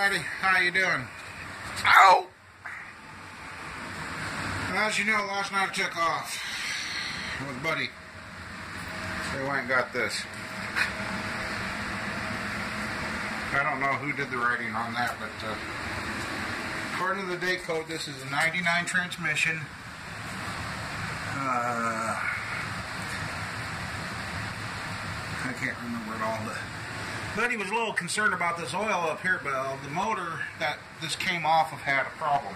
everybody. How you doing? Ow! As you know, last night I took off with Buddy. They went and got this. I don't know who did the writing on that, but uh, according to the date code, this is a 99 transmission. Uh, I can't remember it all, but Buddy was a little concerned about this oil up here, but uh, the motor that this came off of had a problem.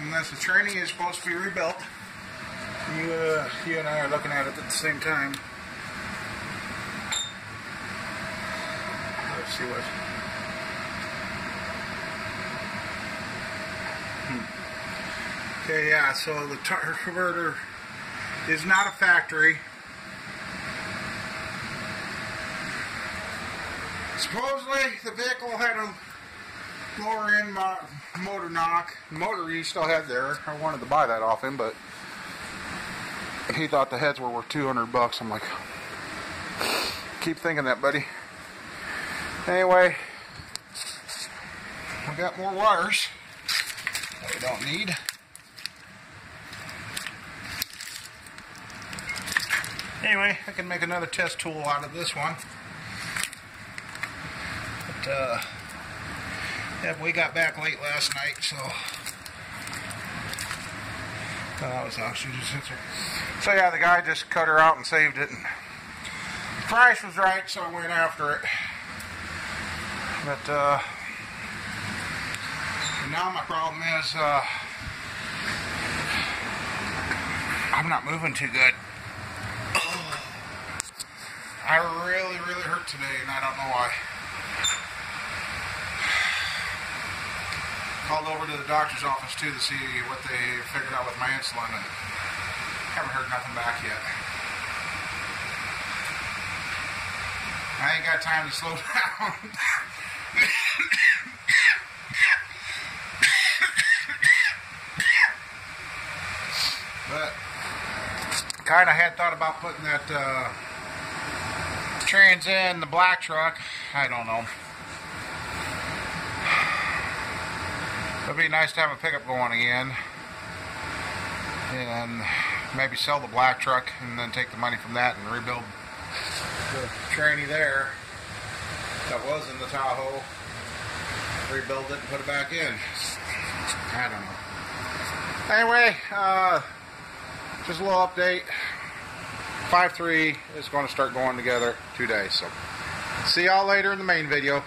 Unless the training is supposed to be rebuilt. You, uh, you and I are looking at it at the same time. Let's see what. Hmm. Okay, yeah. So the converter is not a factory. Supposedly, the vehicle had a lower end mo- motor knock. Motor he still had there. I wanted to buy that off him, but he thought the heads were worth 200 bucks. I'm like, keep thinking that, buddy. Anyway, we got more wires that we don't need. Anyway, I can make another test tool out of this one. Uh, yeah, we got back late last night, so. That was oxygen sensor. So, yeah, the guy just cut her out and saved it. And the price was right, so I went after it. But, uh, now my problem is, uh, I'm not moving too good. I really, really hurt today, and I don't know why. Called over to the doctor's office too to see what they figured out with my insulin, and haven't heard nothing back yet. I ain't got time to slow down. but kind of had thought about putting that uh, trans in the black truck. I don't know. It'd be nice to have a pickup going again. And maybe sell the black truck and then take the money from that and rebuild the tranny there that was in the Tahoe. Rebuild it and put it back in. I don't know. Anyway, uh, just a little update. 5-3 is going to start going together today. So, see y'all later in the main video.